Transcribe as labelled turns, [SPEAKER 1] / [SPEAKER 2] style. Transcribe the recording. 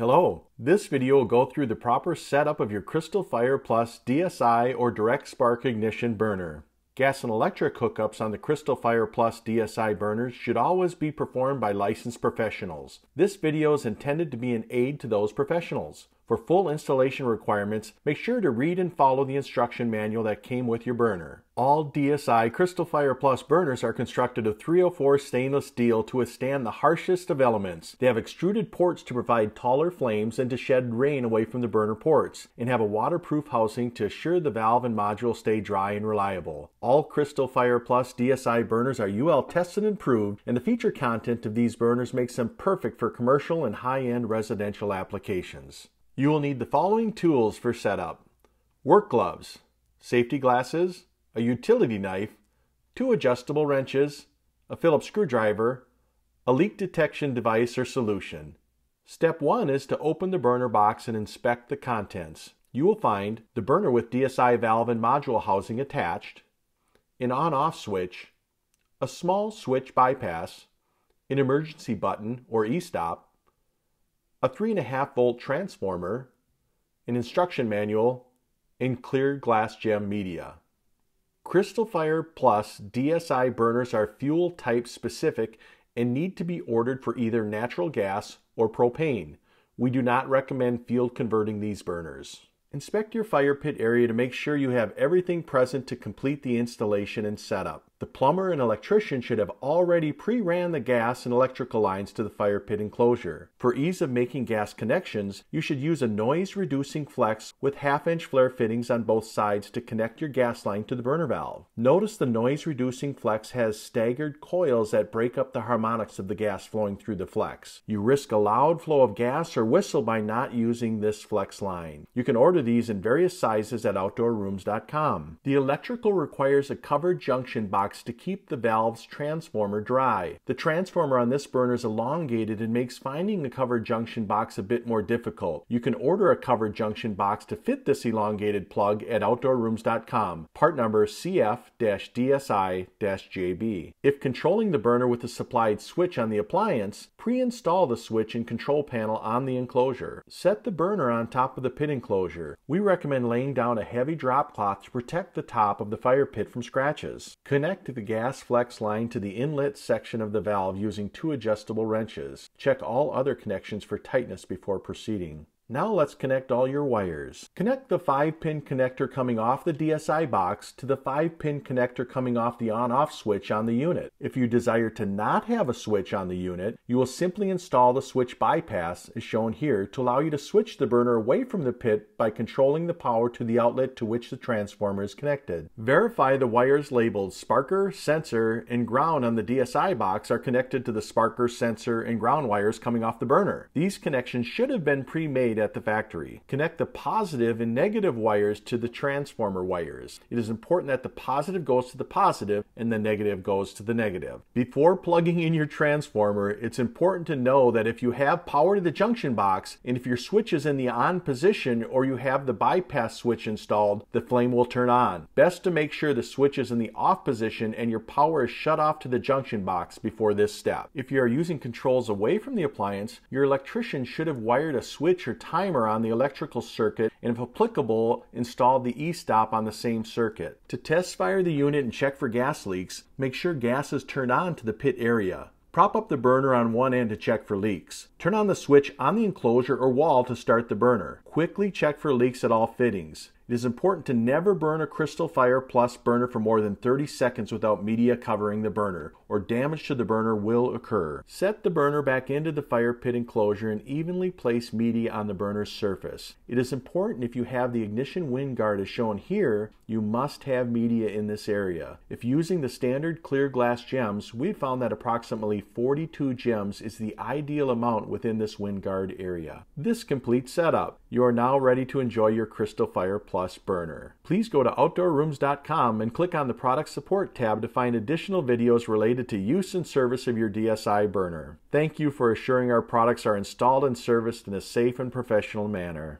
[SPEAKER 1] Hello, this video will go through the proper setup of your Crystal Fire Plus DSI or Direct Spark Ignition burner. Gas and electric hookups on the Crystal Fire Plus DSI burners should always be performed by licensed professionals. This video is intended to be an aid to those professionals. For full installation requirements, make sure to read and follow the instruction manual that came with your burner. All DSI Crystal Fire Plus burners are constructed of 304 stainless steel to withstand the harshest of elements. They have extruded ports to provide taller flames and to shed rain away from the burner ports, and have a waterproof housing to assure the valve and module stay dry and reliable. All Crystal Fire Plus DSI burners are UL tested and proved, and the feature content of these burners makes them perfect for commercial and high-end residential applications. You will need the following tools for setup. Work gloves, safety glasses, a utility knife, two adjustable wrenches, a Phillips screwdriver, a leak detection device or solution. Step 1 is to open the burner box and inspect the contents. You will find the burner with DSI valve and module housing attached, an on-off switch, a small switch bypass, an emergency button or e-stop, a 3.5 volt transformer, an instruction manual, and clear glass gem media. Crystal Fire Plus DSI burners are fuel type specific and need to be ordered for either natural gas or propane. We do not recommend field converting these burners. Inspect your fire pit area to make sure you have everything present to complete the installation and setup. The plumber and electrician should have already pre-ran the gas and electrical lines to the fire pit enclosure. For ease of making gas connections, you should use a noise-reducing flex with half-inch flare fittings on both sides to connect your gas line to the burner valve. Notice the noise-reducing flex has staggered coils that break up the harmonics of the gas flowing through the flex. You risk a loud flow of gas or whistle by not using this flex line. You can order these in various sizes at OutdoorRooms.com. The electrical requires a covered junction box box to keep the valve's transformer dry. The transformer on this burner is elongated and makes finding a covered junction box a bit more difficult. You can order a covered junction box to fit this elongated plug at outdoorrooms.com, part number CF-DSI-JB. If controlling the burner with a supplied switch on the appliance, pre-install the switch and control panel on the enclosure. Set the burner on top of the pit enclosure. We recommend laying down a heavy drop cloth to protect the top of the fire pit from scratches. Connect Connect the gas flex line to the inlet section of the valve using two adjustable wrenches. Check all other connections for tightness before proceeding. Now let's connect all your wires. Connect the 5-pin connector coming off the DSI box to the 5-pin connector coming off the on-off switch on the unit. If you desire to not have a switch on the unit, you will simply install the switch bypass as shown here to allow you to switch the burner away from the pit by controlling the power to the outlet to which the transformer is connected. Verify the wires labeled sparker, sensor, and ground on the DSI box are connected to the sparker, sensor, and ground wires coming off the burner. These connections should have been pre-made at the factory. Connect the positive and negative wires to the transformer wires. It is important that the positive goes to the positive and the negative goes to the negative. Before plugging in your transformer, it's important to know that if you have power to the junction box and if your switch is in the on position or you have the bypass switch installed, the flame will turn on. Best to make sure the switch is in the off position and your power is shut off to the junction box before this step. If you are using controls away from the appliance, your electrician should have wired a switch or timer on the electrical circuit and if applicable, install the e-stop on the same circuit. To test fire the unit and check for gas leaks, make sure gas is turned on to the pit area. Prop up the burner on one end to check for leaks. Turn on the switch on the enclosure or wall to start the burner. Quickly check for leaks at all fittings. It is important to never burn a Crystal Fire Plus burner for more than 30 seconds without media covering the burner, or damage to the burner will occur. Set the burner back into the fire pit enclosure and evenly place media on the burner's surface. It is important if you have the ignition wind guard as shown here, you must have media in this area. If using the standard clear glass gems, we found that approximately 42 gems is the ideal amount within this wind guard area. This complete setup. You are now ready to enjoy your Crystal Fire Plus Plus burner. Please go to OutdoorRooms.com and click on the Product Support tab to find additional videos related to use and service of your DSI burner. Thank you for assuring our products are installed and serviced in a safe and professional manner.